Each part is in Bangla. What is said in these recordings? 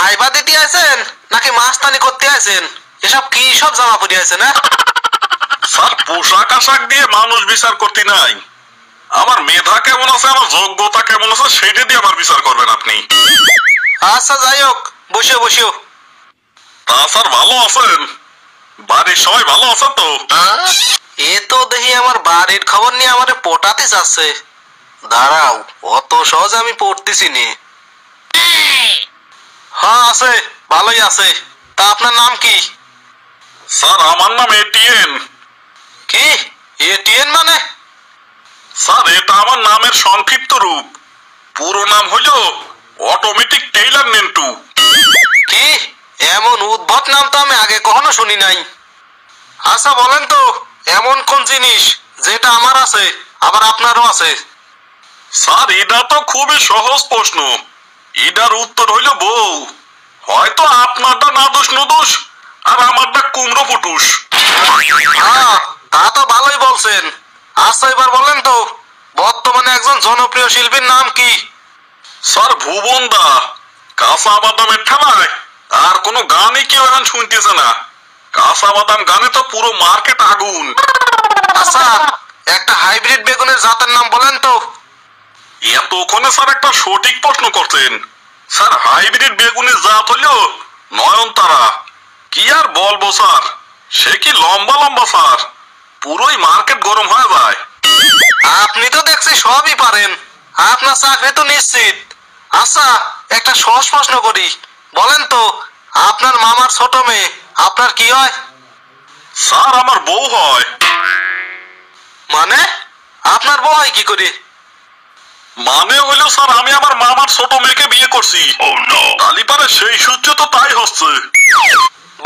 ভাইবা দিতে আছেন? নাকি মাস্তানি করতে আছেন? এসব কি সব জামা পরে আছে না? স্যার পোশাক আশাক দিয়ে মানুষ বিচার করতে নাই। আমার মেধা কেমন আছে আমার যোগ্যতা কেমন আছে সেটা দিয়ে আমার বিচার করবেন আপনি। আচ্ছা যাই হোক বসিও বসিও। তা স্যার ভালো আছেন? বাড়ির সবাই ভালো আছে তো? এ তো দেখি আমার বাড়ির খবর নিয়ে আমারে পটাতে চাচ্ছে। দাঁড়াও অত সহজ আমি পড়তেছি নি। হ্যাঁ আছে। ভালোই আছে। তা আপনার নাম কি? স্যার আমার নাম এটিএন কি? এটিএন মানে? স্যার এটা আমার নামের সংক্ষিপ্ত রূপ। পুরো নাম হলো অটোমেটিক টেইলার নেন্টু। কি? এমন উদ্ভট নাম তো আমি আগে কখনো শুনি নাই। আচ্ছা বলেন তো এমন কোন জিনিস যেটা আমার আছে আবার আপনারও আছে? স্যার এটা তো খুবই সহজ প্রশ্ন। এটার উত্তর হইল বউ। হয়তো আপনারটা না দোষ নুদোষ আর আমারটা কুমড়ো ফুটুস। হ্যাঁ তা তো ভালোই বলছেন। আচ্ছা এবার বলেন তো বর্তমানে একজন জনপ্রিয় শিল্পীর নাম কি? স্যার ভুবন দা কাঁচা বাদামের ঠেলায়। আর কোনো গানই কেউ এখন শুনতেছে না। কাঁচা বাদাম গানে তো পুরো মার্কেট আগুন। আচ্ছা একটা হাইব্রিড বেগুনের জাতের নাম বলেন তো। এতক্ষণে স্যার একটা সঠিক প্রশ্ন করছেন। স্যার হাইব্রিড বেগুনের জাত হলো নয়নতারা। কি আর বলব স্যার? সে কি লম্বা লম্বা স্যার? পুরোই মার্কেট গরম হয়ে যায়। আপনি তো দেখছি সবই পারেন। আপনার চাকরি তো নিশ্চিত। আচ্ছা একটা সহজ প্রশ্ন করি। বলেন তো আপনার মামার ছোট মেয়ে আপনার কি হয়? স্যার আমার বউ হয়। মানে? আপনার বউ হয় কি করে? মানে হইল স্যার আমি আমার মামার ছোট মেয়েকে বিয়ে করছি। তালিপারে সেই সূর্য তো তাই হচ্ছে।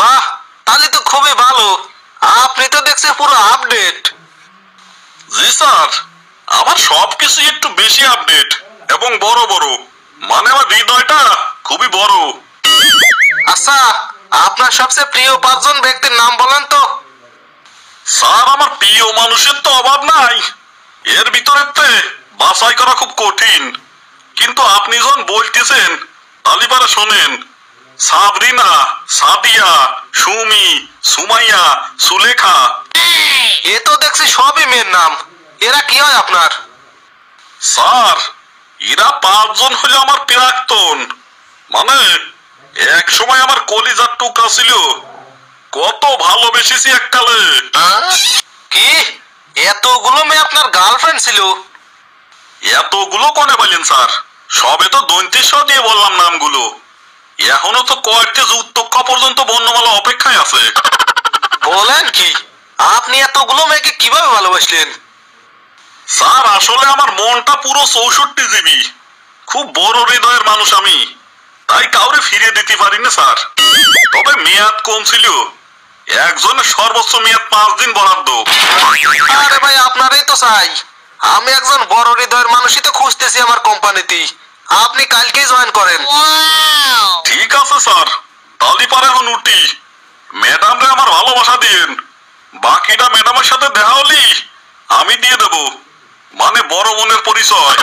বাহ তাহলে তো খুবই ভালো। আপনি তো দেখছি পুরো আপডেট জি স্যার আমার সবকিছু একটু বেশি আপডেট এবং বড় বড়। মানে আমার হৃদয়টা খুবই বড়। আচ্ছা আপনার সবচেয়ে প্রিয় পাঁচজন ব্যক্তির নাম বলেন তো। স্যার আমার প্রিয় মানুষের তো অভাব নাই। এর ভিতরে বাছাই করা খুব কঠিন। কিন্তু আপনি যখন বলতেছেন তালিবারে শোনেন সাবরিনা সাদিয়া সুমি সুমাইয়া সুলেখা এ তো দেখছি সবই মেয়ের নাম। এরা কি হয় আপনার? স্যার এরা পাঁচজন হলো আমার প্রাক্তন। মানে এক সময় আমার কলিজার টুকরা ছিল। কত ভালোবেসেছি এককালে কি? এতগুলো মেয়ে আপনার গার্লফ্রেন্ড ছিল? এতগুলো কোনে বললেন স্যার? সবে তো দৈন্তিস দিয়ে বললাম নামগুলো। এখনও তো কয়েকটি যুক্তক্ষ পর্যন্ত বর্ণমালা অপেক্ষায় আছে। বলেন কি আপনি এতগুলো মেয়েকে কীভাবে ভালোবাসলেন? স্যার আসলে আমার মনটা পুরো চৌষট্টি জিবি। খুব বড় হৃদয়ের মানুষ আমি। তাই কাউরে ফিরে দিতে পারি না স্যার। তবে মেয়াদ কম ছিল। একজনের সর্বোচ্চ মেয়াদ পাঁচ দিন বরাদ্দ। আরে ভাই আপনারই তো চাই। আমি একজন বড় হৃদয়ের মানুষই তো খুঁজতেছি আমার কোম্পানিতে আপনি কালকেই জয়েন করেন। ঠিক আছে স্যার। তালি পারে এখন উঠি। ম্যাডামরে আমার ভালোবাসা দিয়েন। বাকিটা ম্যাডামের সাথে দেখা হলি আমি দিয়ে দেব। মানে বড় বোনের পরিচয়।